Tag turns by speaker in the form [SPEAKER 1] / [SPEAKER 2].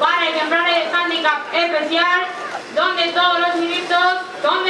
[SPEAKER 1] para ejemplares handicap especial, donde todos los inscritos son de la